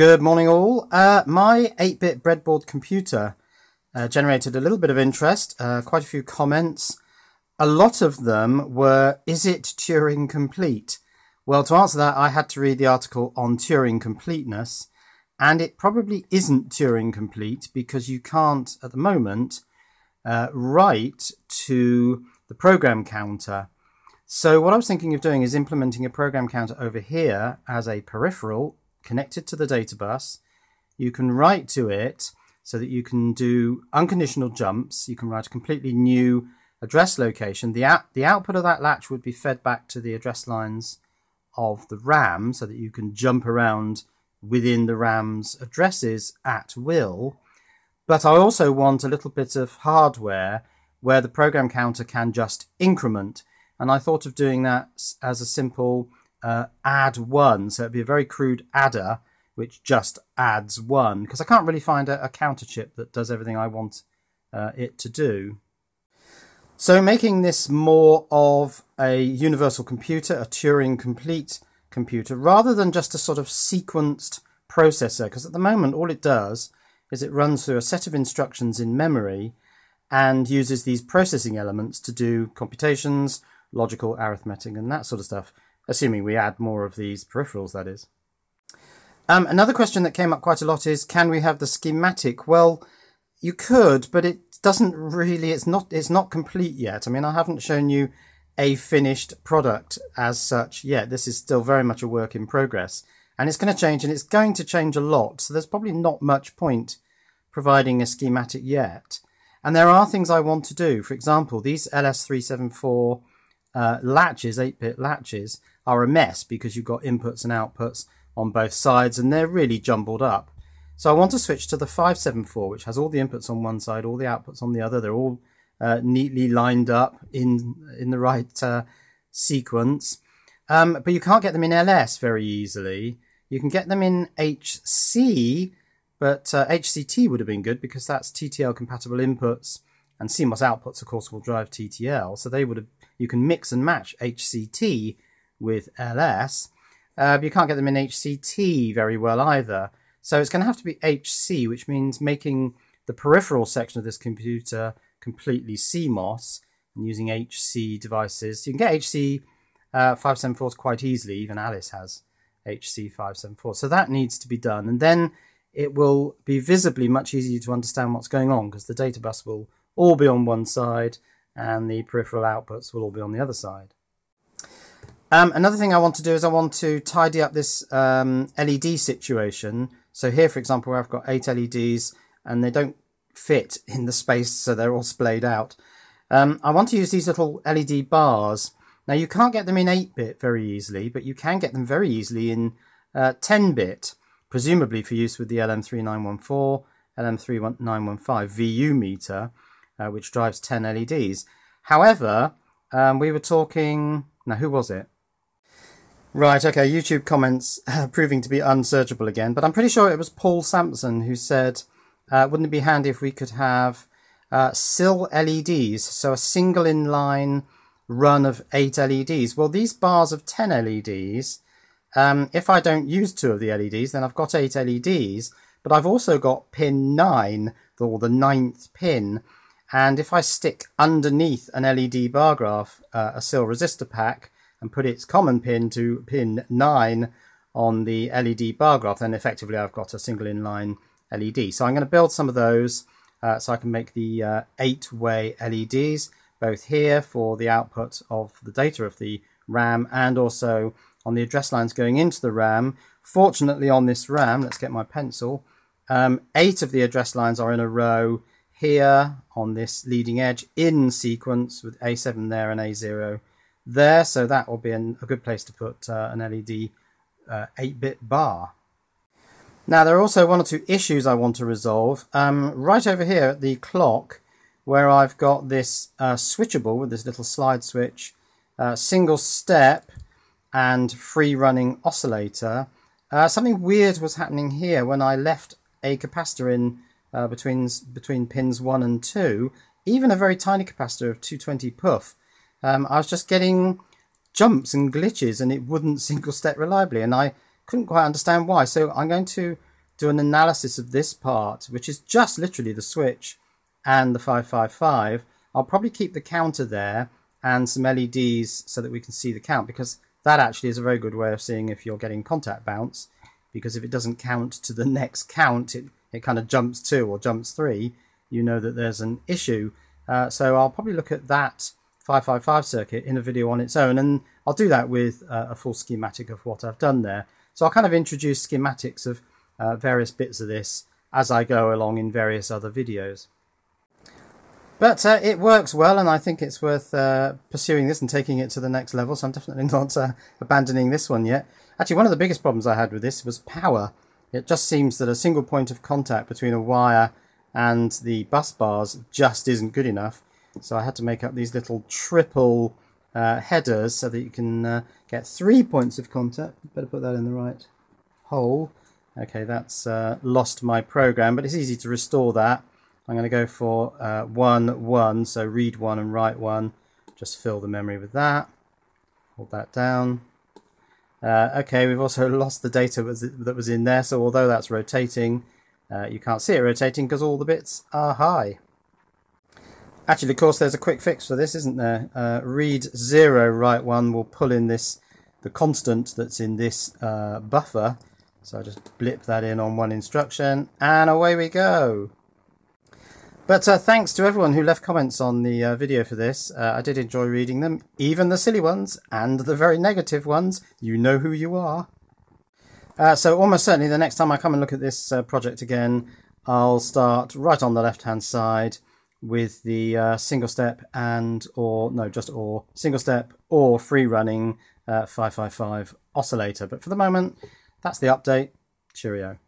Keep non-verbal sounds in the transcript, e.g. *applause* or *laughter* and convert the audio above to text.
Good morning all. Uh, my 8-bit breadboard computer uh, generated a little bit of interest, uh, quite a few comments. A lot of them were, is it Turing complete? Well, to answer that, I had to read the article on Turing completeness, and it probably isn't Turing complete because you can't, at the moment, uh, write to the program counter. So what I was thinking of doing is implementing a program counter over here as a peripheral connected to the data bus. You can write to it so that you can do unconditional jumps. You can write a completely new address location. The, the output of that latch would be fed back to the address lines of the RAM so that you can jump around within the RAM's addresses at will. But I also want a little bit of hardware where the program counter can just increment. And I thought of doing that as a simple uh, add one. So it'd be a very crude adder which just adds one because I can't really find a, a, counter chip that does everything I want uh, it to do. So making this more of a universal computer, a Turing complete computer, rather than just a sort of sequenced processor, because at the moment all it does is it runs through a set of instructions in memory and uses these processing elements to do computations, logical, arithmetic, and that sort of stuff assuming we add more of these peripherals, that is. Um, another question that came up quite a lot is, can we have the schematic? Well, you could, but it doesn't really, it's not, it's not complete yet. I mean, I haven't shown you a finished product as such yet. This is still very much a work in progress and it's going to change and it's going to change a lot. So there's probably not much point providing a schematic yet. And there are things I want to do. For example, these LS374 uh, latches, 8-bit latches, are a mess because you've got inputs and outputs on both sides and they're really jumbled up. So I want to switch to the 574, which has all the inputs on one side, all the outputs on the other. They're all uh, neatly lined up in, in the right uh, sequence. Um, but you can't get them in LS very easily. You can get them in HC, but uh, HCT would have been good because that's TTL compatible inputs and CMOS outputs, of course, will drive TTL. So they would have, you can mix and match HCT with LS. Uh, but you can't get them in HCT very well either. So it's going to have to be HC, which means making the peripheral section of this computer completely CMOS and using HC devices. You can get HC uh, 574s quite easily. Even Alice has HC 574. So that needs to be done. And then it will be visibly much easier to understand what's going on because the data bus will all be on one side and the peripheral outputs will all be on the other side. Um, another thing I want to do is I want to tidy up this um, LED situation. So here, for example, I've got eight LEDs and they don't fit in the space, so they're all splayed out. Um, I want to use these little LED bars. Now, you can't get them in 8-bit very easily, but you can get them very easily in 10-bit, uh, presumably for use with the LM3914, LM3915 VU meter, uh, which drives 10 LEDs. However, um, we were talking... Now, who was it? Right, okay, YouTube comments *laughs* uh, proving to be unsearchable again, but I'm pretty sure it was Paul Sampson who said, uh, wouldn't it be handy if we could have uh, SIL LEDs, so a single inline run of 8 LEDs. Well, these bars of 10 LEDs, um, if I don't use two of the LEDs, then I've got 8 LEDs, but I've also got pin 9, or the ninth pin, and if I stick underneath an LED bar graph uh, a SIL resistor pack, and put its common pin to pin 9 on the LED bar graph, then effectively I've got a single inline LED. So I'm going to build some of those uh, so I can make the uh, eight-way LEDs, both here for the output of the data of the RAM and also on the address lines going into the RAM. Fortunately on this RAM, let's get my pencil, um, eight of the address lines are in a row here on this leading edge in sequence with A7 there and A0 there. So that will be an, a good place to put uh, an LED 8-bit uh, bar. Now there are also one or two issues I want to resolve. Um, right over here at the clock, where I've got this uh, switchable with this little slide switch, uh, single step and free running oscillator. Uh, something weird was happening here when I left a capacitor in between, between pins 1 and 2, even a very tiny capacitor of 220 puff um, I was just getting jumps and glitches and it wouldn't *laughs* single step reliably and I couldn't quite understand why. So I'm going to do an analysis of this part, which is just literally the switch and the 555, I'll probably keep the counter there and some LEDs so that we can see the count because that actually is a very good way of seeing if you're getting contact bounce because if it doesn't count to the *laughs* next count, it, it kind of jumps two or jumps three, you know that there's an issue. Uh, so I'll probably look at that 555 circuit in a video on its own and I'll do that with uh, a full schematic of what I've done there. So I'll kind of introduce schematics of uh, various bits of this as I go along in various other videos. But uh, it works well, and I think it's worth uh, pursuing this and taking it to the next level, so I'm definitely *laughs* not uh, abandoning this one yet. Actually, one of the biggest problems I had with this was power. It just seems that a single point of contact between a wire and the bus bars just isn't good enough. So I had to make up these little triple uh, headers so that you can uh, get three points of contact. Better put that in the right hole. Okay, that's uh, lost my program, but it's easy to restore that. I'm going to go for uh, 1, 1, so read 1 and write 1. Just fill the memory with that. Hold that down. Uh, okay, we've also *laughs* lost the data that was in there, so although that's rotating, uh, you can't see it rotating because all the bits are high. Actually, of course, there's a quick fix for this, isn't there? Uh, read 0, write 1 will pull in this the constant that's in this uh, buffer. So I just blip that in on one instruction, and away we go. But uh, thanks to everyone who left comments on the uh, video for this. Uh, I did enjoy reading them, even the silly ones and the very negative ones. You know who you are. Uh, so almost certainly the next time I come and look at this uh, project again, I'll start right on the left-hand side with the uh, single step and or no just or single step or free running 555 oscillator. But for the moment, that's the update. Cheerio.